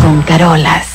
Con Carolas.